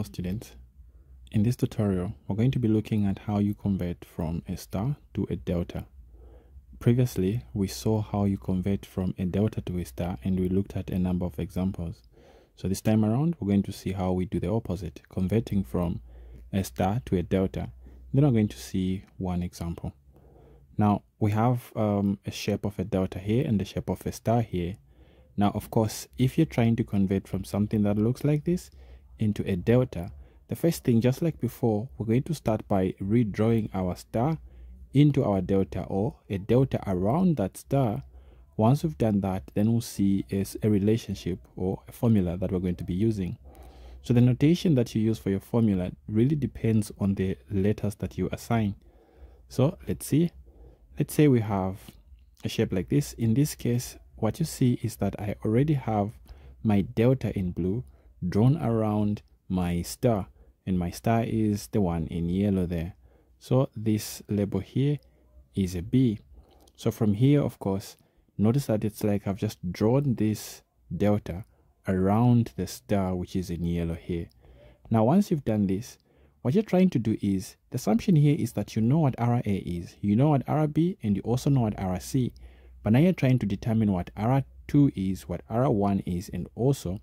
Hello students. In this tutorial, we're going to be looking at how you convert from a star to a delta. Previously, we saw how you convert from a delta to a star and we looked at a number of examples. So this time around, we're going to see how we do the opposite, converting from a star to a delta. Then we're going to see one example. Now, we have um, a shape of a delta here and the shape of a star here. Now, of course, if you're trying to convert from something that looks like this into a delta, the first thing, just like before, we're going to start by redrawing our star into our delta or a delta around that star. Once we've done that, then we'll see is a relationship or a formula that we're going to be using. So the notation that you use for your formula really depends on the letters that you assign. So let's see. Let's say we have a shape like this. In this case, what you see is that I already have my delta in blue drawn around my star and my star is the one in yellow there. So this label here is a B. So from here of course notice that it's like I've just drawn this delta around the star which is in yellow here. Now once you've done this what you're trying to do is the assumption here is that you know what RA is. You know what RB and you also know what RC but now you're trying to determine what R2 is, what R1 is, and also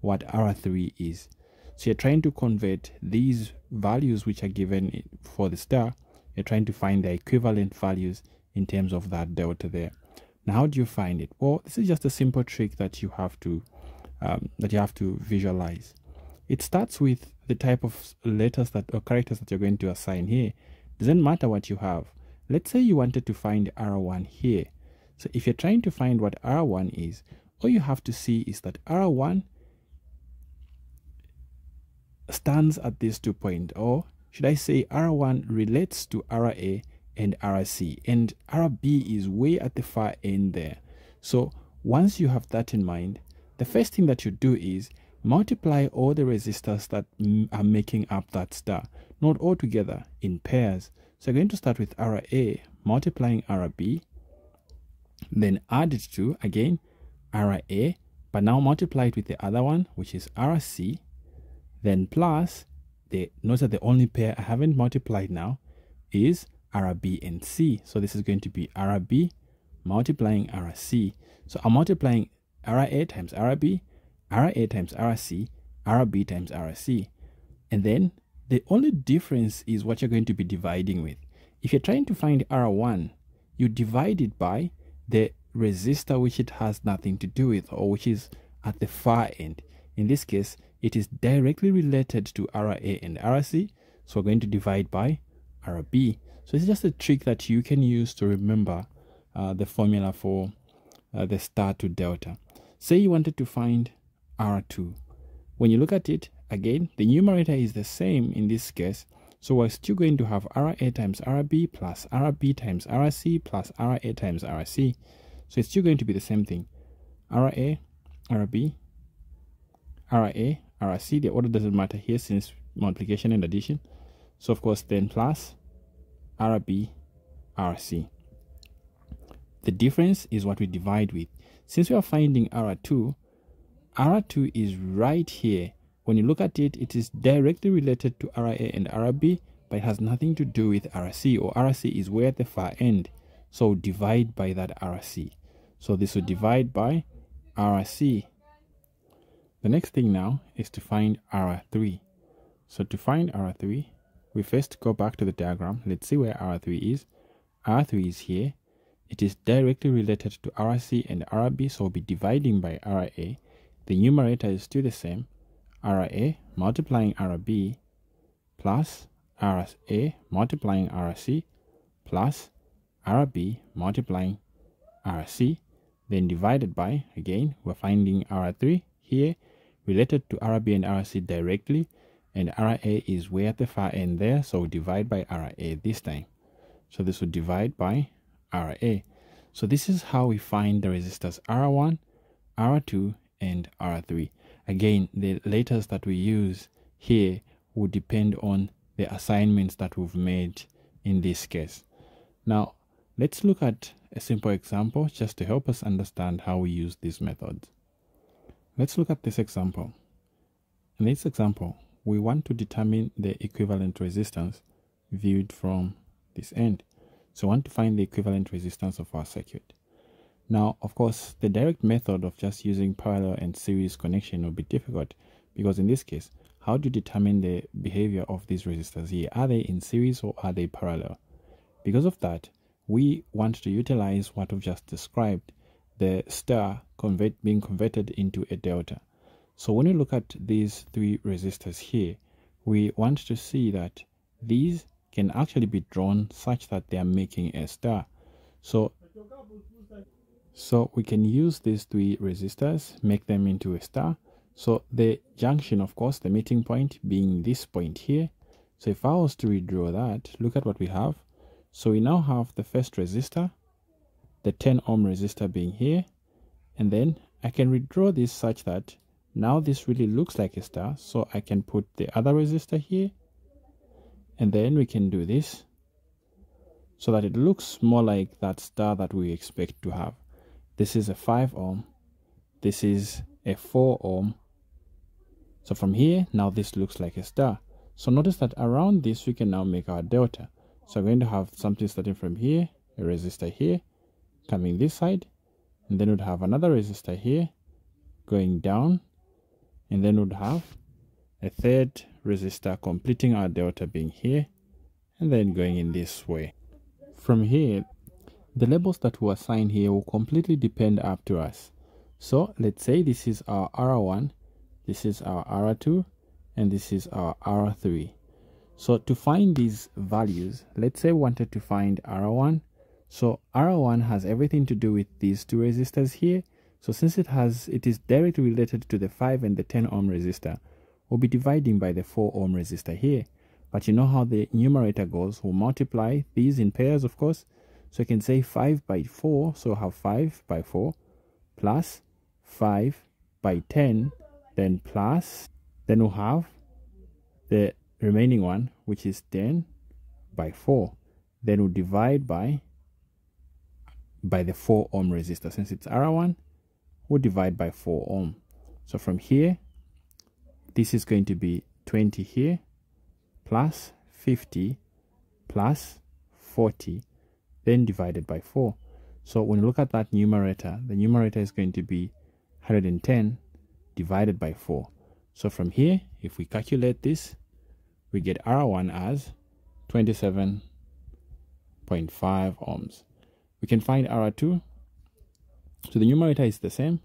what R3 is. So you're trying to convert these values which are given for the star, you're trying to find the equivalent values in terms of that delta there. Now, how do you find it? Well, this is just a simple trick that you have to um, that you have to visualize. It starts with the type of letters that or characters that you're going to assign here. Doesn't matter what you have. Let's say you wanted to find R1 here. So if you're trying to find what R1 is, all you have to see is that R1 stands at these two points, or should I say R1 relates to RA and RC, and RB is way at the far end there. So once you have that in mind, the first thing that you do is multiply all the resistors that are making up that star, not all together, in pairs. So you're going to start with RA multiplying RB then add it to again RA, but now multiply it with the other one, which is RC, then plus the notice that the only pair I haven't multiplied now is RB and C. So this is going to be RB multiplying RC. So I'm multiplying RA times RB, RA times RC, RB times RC. And then the only difference is what you're going to be dividing with. If you're trying to find R1, you divide it by the resistor which it has nothing to do with or which is at the far end. In this case, it is directly related to RA and RC, so we're going to divide by RB. So it's just a trick that you can use to remember uh, the formula for uh, the star to delta. Say you wanted to find R2. When you look at it, again, the numerator is the same in this case, so we're still going to have RA times RB plus RB times RC plus RA times RC. So it's still going to be the same thing. RA, RB, RA, RC. The order doesn't matter here since multiplication and addition. So of course then plus RB, RC. The difference is what we divide with. Since we are finding R2, R2 is right here when you look at it, it is directly related to RA and RB, but it has nothing to do with RC, or RC is way at the far end. So divide by that RC. So this will divide by RC. The next thing now is to find R3. So to find R3, we first go back to the diagram. Let's see where R3 is. R3 is here. It is directly related to RC and RB, so we'll be dividing by RA. The numerator is still the same, RA multiplying RB plus RA multiplying RC plus RB multiplying RC then divided by again we're finding R3 here related to RB and RC directly and RA is way at the far end there so divide by RA this time so this would divide by RA so this is how we find the resistors R1 R2 and R3 Again, the letters that we use here will depend on the assignments that we've made in this case. Now, let's look at a simple example just to help us understand how we use these methods. Let's look at this example. In this example, we want to determine the equivalent resistance viewed from this end. So we want to find the equivalent resistance of our circuit. Now, of course, the direct method of just using parallel and series connection will be difficult because in this case, how do you determine the behavior of these resistors here? Are they in series or are they parallel? Because of that, we want to utilize what we've just described, the star convert, being converted into a delta. So when you look at these three resistors here, we want to see that these can actually be drawn such that they are making a star. So, so we can use these three resistors, make them into a star. So the junction, of course, the meeting point being this point here. So if I was to redraw that, look at what we have. So we now have the first resistor, the 10 ohm resistor being here, and then I can redraw this such that now this really looks like a star. So I can put the other resistor here, and then we can do this so that it looks more like that star that we expect to have. This is a 5 ohm, this is a 4 ohm. So from here, now this looks like a star. So notice that around this, we can now make our delta. So I'm going to have something starting from here, a resistor here, coming this side, and then we'd have another resistor here, going down, and then we'd have a third resistor completing our delta being here, and then going in this way. From here, the labels that we assign here will completely depend up to us. So let's say this is our R1, this is our R2, and this is our R3. So to find these values, let's say we wanted to find R1. So R1 has everything to do with these two resistors here. So since it has, it is directly related to the 5 and the 10 ohm resistor, we'll be dividing by the 4 ohm resistor here. But you know how the numerator goes, we'll multiply these in pairs, of course. So you can say 5 by 4, so have 5 by 4, plus 5 by 10, then plus, then we'll have the remaining one, which is 10 by 4. Then we'll divide by by the 4 ohm resistor. Since it's R1, we'll divide by 4 ohm. So from here, this is going to be 20 here, plus 50, plus 40, then divided by 4. So when you look at that numerator, the numerator is going to be 110 divided by 4. So from here, if we calculate this, we get R1 as 27.5 ohms. We can find R2. So the numerator is the same.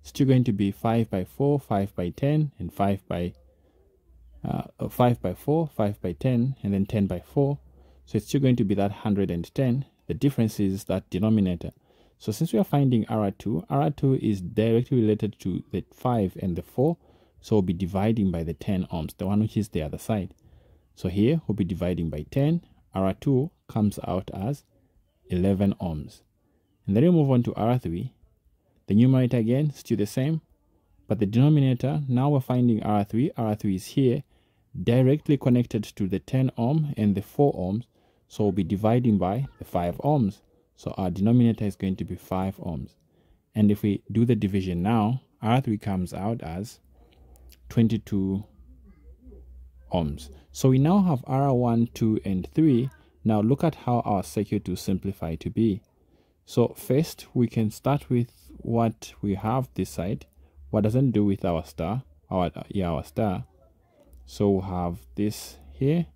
It's still going to be 5 by 4, 5 by 10, and 5 by uh, 5 by 4, 5 by 10, and then 10 by 4. So it's still going to be that 110. The difference is that denominator. So since we are finding R2, R2 is directly related to the 5 and the 4. So we'll be dividing by the 10 ohms, the one which is the other side. So here we'll be dividing by 10. R2 comes out as 11 ohms. And then we move on to R3. The numerator again, still the same. But the denominator, now we're finding R3. R3 is here, directly connected to the 10 ohm and the 4 ohms. So we'll be dividing by the 5 ohms. So our denominator is going to be 5 ohms. And if we do the division now, R3 comes out as 22 ohms. So we now have R1, 2, and 3. Now look at how our circuit will simplify to be. So first we can start with what we have this side. What doesn't do with our star, our yeah, our star. So we have this here.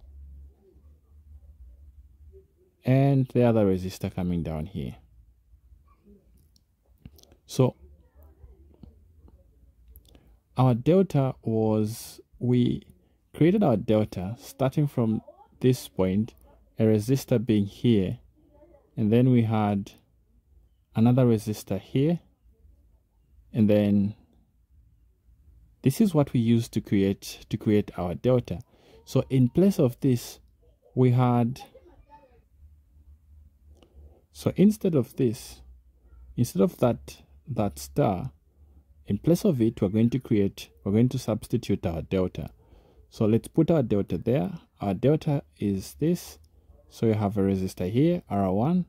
And the other resistor coming down here. So our delta was we created our delta starting from this point, a resistor being here, and then we had another resistor here, and then this is what we used to create to create our delta. So in place of this, we had so instead of this, instead of that that star, in place of it, we're going to create, we're going to substitute our delta. So let's put our delta there. Our delta is this. So you have a resistor here, R1.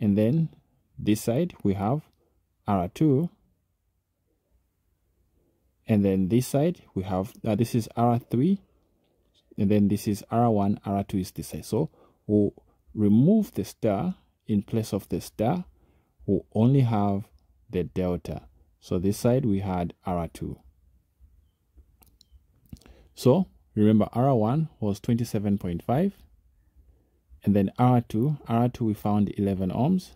And then this side we have R2. and then this side we have uh, this is R3 and then this is R1 R2 is this side so we'll remove the star in place of the star we'll only have the delta so this side we had R2 so remember R1 was 27.5 and then R2 R2 we found 11 ohms.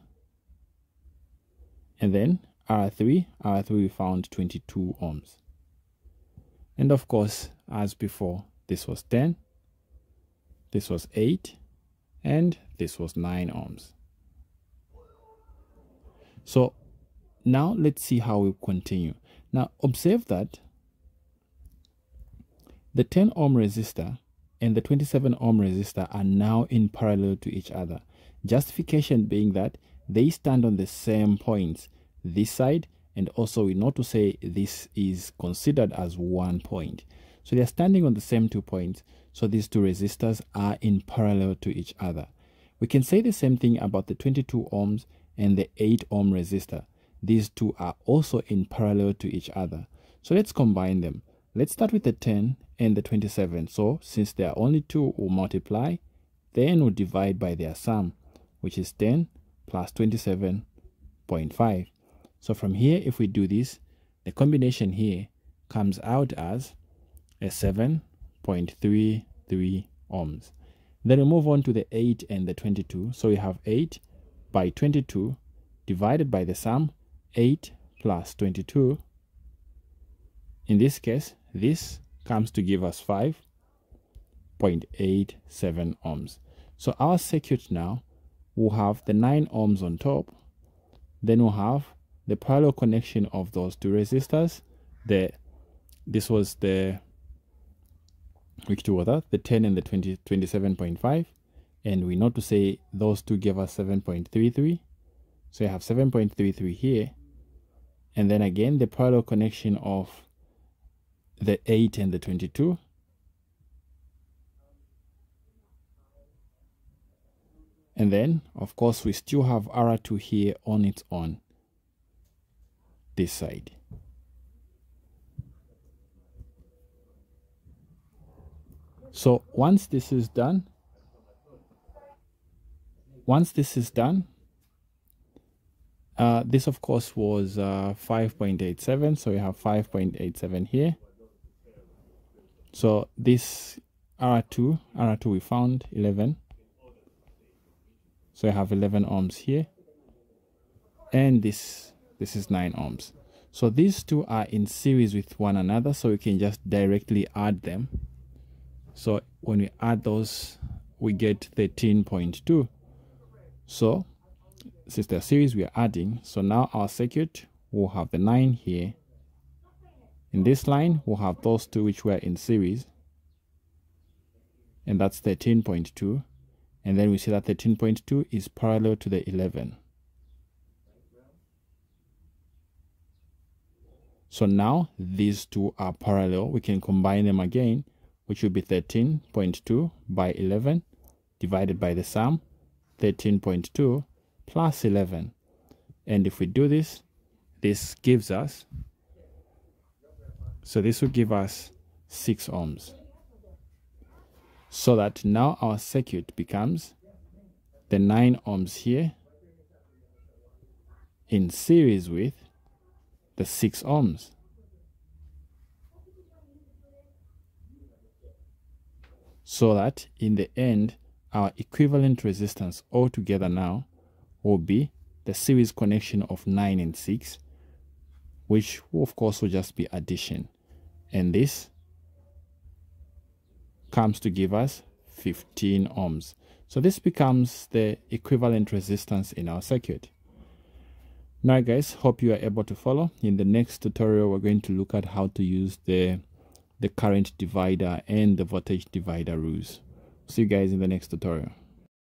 And then R3 R3 we found 22 ohms. And of course as before this was 10 this was 8 and this was 9 ohms. So now let's see how we continue. Now observe that the 10 ohm resistor and the 27 ohm resistor are now in parallel to each other. Justification being that they stand on the same points this side and also we know to say this is considered as one point. So they are standing on the same two points so these two resistors are in parallel to each other. We can say the same thing about the 22 ohms and the 8 ohm resistor. These two are also in parallel to each other. So let's combine them let's start with the 10 and the 27 so since there are only two we'll multiply then we'll divide by their sum which is 10 plus 27.5 so from here, if we do this, the combination here comes out as a 7.33 ohms. Then we move on to the 8 and the 22. So we have 8 by 22 divided by the sum 8 plus 22. In this case, this comes to give us 5.87 ohms. So our circuit now will have the 9 ohms on top. Then we'll have the parallel connection of those two resistors the this was the which two were that the 10 and the 20 27.5 and we know to say those two give us 7.33 so you have 7.33 here and then again the parallel connection of the 8 and the 22 and then of course we still have R2 here on its own this side. So once this is done, once this is done, uh, this of course was uh, 5.87, so we have 5.87 here. So this R2, R2 we found 11. So I have 11 ohms here. And this this is 9 ohms so these two are in series with one another so we can just directly add them so when we add those we get 13.2 so since they're series we are adding so now our circuit will have the 9 here in this line we'll have those two which were in series and that's 13.2 and then we see that 13.2 is parallel to the 11 So now these two are parallel. We can combine them again, which will be 13.2 by 11 divided by the sum 13.2 plus 11. And if we do this, this gives us, so this will give us 6 ohms. So that now our circuit becomes the 9 ohms here in series with the 6 ohms. So that in the end, our equivalent resistance altogether now will be the series connection of 9 and 6, which of course will just be addition. And this comes to give us 15 ohms. So this becomes the equivalent resistance in our circuit. Now guys, hope you are able to follow. In the next tutorial, we're going to look at how to use the, the current divider and the voltage divider rules. See you guys in the next tutorial.